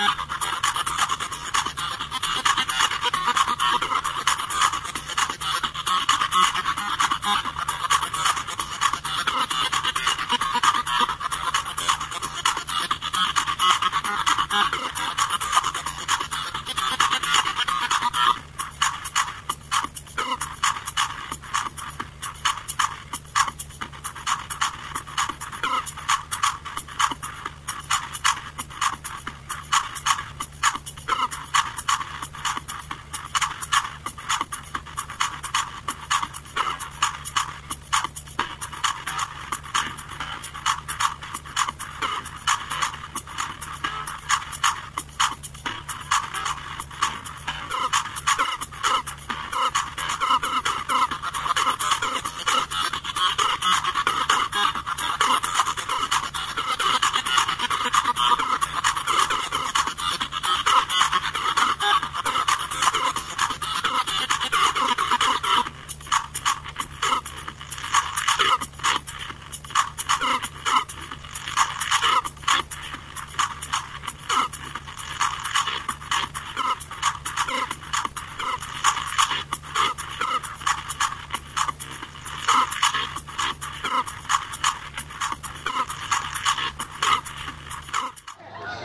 Ha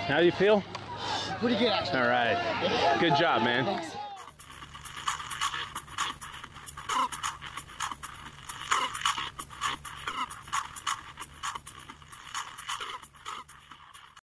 How do you feel? Pretty good, actually. All right. Good job, man. Thanks.